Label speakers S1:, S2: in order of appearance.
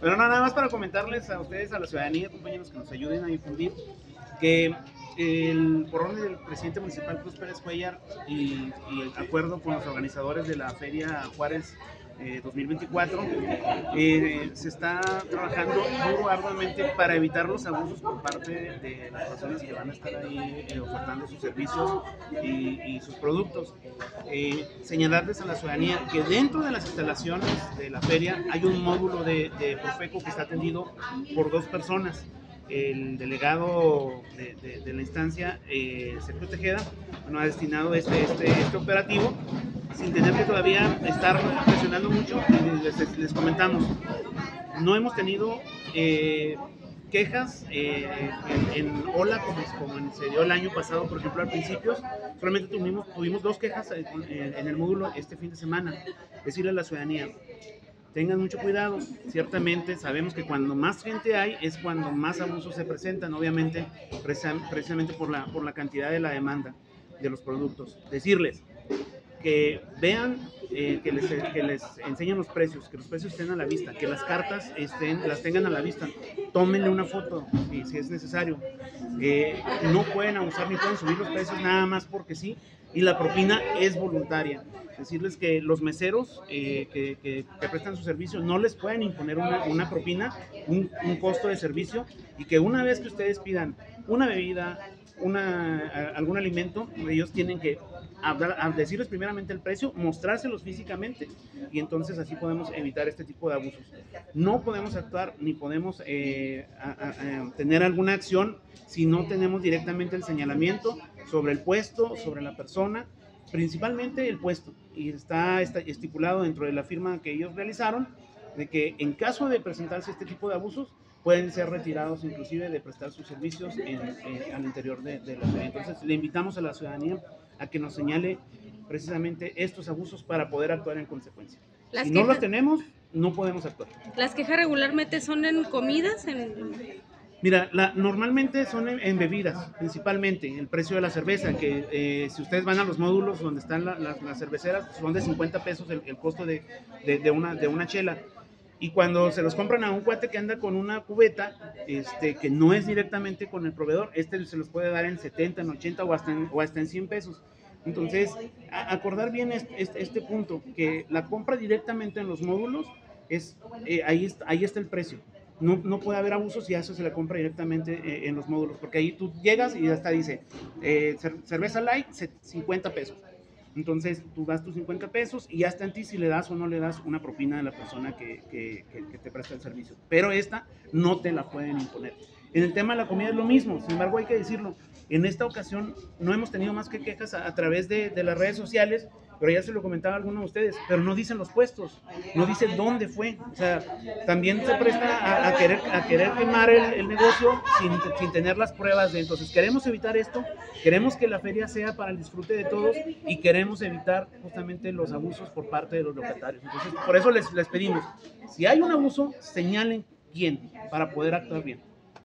S1: Pero no, nada más para comentarles a ustedes, a la ciudadanía, compañeros, que nos ayuden a difundir que el porrón del presidente municipal Cruz Pérez Cuellar y, y el acuerdo con los organizadores de la Feria Juárez 2024, eh, se está trabajando duro, arduamente para evitar los abusos por parte de las personas que van a estar ahí eh, ofertando sus servicios y, sus productos. Eh, señalarles a la ciudadanía que dentro de las instalaciones de la feria hay un módulo de, de Profeco que está atendido por dos personas el delegado de, la instancia, eh, Sergio Tejeda, bueno, ha destinado este, este, este operativo sin tener que todavía estar presionando mucho. Les, les comentamos, no hemos tenido eh, quejas eh, en, en, ola como, como se dio el año pasado, por ejemplo, al principio, solamente tuvimos, tuvimos dos quejas en, en el módulo este fin de semana. Decirle a la ciudadanía, tengan mucho cuidado. Ciertamente sabemos que cuando más gente hay es cuando más abusos se presentan, obviamente precisamente por la, por la cantidad de la demanda de los productos. Decirles que vean, eh, que, les, que les enseñen los precios, que los precios estén a la vista, que las cartas estén, las tengan a la vista, tómenle una foto si, si es necesario. Eh, no pueden abusar ni pueden subir los precios nada más porque sí, y la propina es voluntaria decirles que los meseros eh, que, prestan su servicio no les pueden imponer una, propina, un, costo de servicio y que una vez que ustedes pidan una bebida, una, algún alimento, ellos tienen que decirles primeramente el precio, mostrárselos físicamente y entonces así podemos evitar este tipo de abusos. No podemos actuar ni podemos eh, tener alguna acción si no tenemos directamente el señalamiento sobre el puesto, sobre la persona principalmente el puesto, y está, estipulado dentro de la firma que ellos realizaron, de que en caso de presentarse este tipo de abusos, pueden ser retirados inclusive de prestar sus servicios en, al interior de, la ciudad. Entonces, le invitamos a la ciudadanía a que nos señale precisamente estos abusos para poder actuar en consecuencia. si no los tenemos, no podemos actuar.
S2: ¿Las quejas regularmente son en comidas? En...
S1: Mira, la, normalmente son en, bebidas, principalmente. El precio de la cerveza, que eh, si ustedes van a los módulos donde están las cerveceras, son de 50 pesos el, costo de, de, una, de una chela. Y cuando se los compran a un cuate que anda con una cubeta, este, que no es directamente con el proveedor, este se los puede dar en 70, en 80 o hasta en, o hasta en 100 pesos. Entonces, acordar bien este, este, punto, que la compra directamente en los módulos, es, eh, ahí, está, ahí está el precio no, no, puede haber abusos si eso se le compra directamente eh, en los módulos, porque ahí tú llegas y ya está, dice, eh, cerveza light, 50 pesos. Entonces tú das tus 50 pesos y ya está en ti si le das o no le das una propina a la persona que, que, te presta el servicio. Pero esta no te la pueden imponer. En el tema de la comida es lo mismo, sin embargo hay que decirlo, en esta ocasión no hemos tenido más que quejas a, través de, de, las redes sociales, pero ya se lo comentaba a alguno de ustedes, pero no dicen los puestos, no dicen dónde fue. O sea, también se presta a, querer, a querer quemar el, negocio sin, sin, tener las pruebas de. Entonces, queremos evitar esto, queremos que la feria sea para el disfrute de todos y queremos evitar justamente los abusos por parte de los locatarios. Entonces, por eso les, les pedimos, si hay un abuso, señalen quién para poder actuar bien.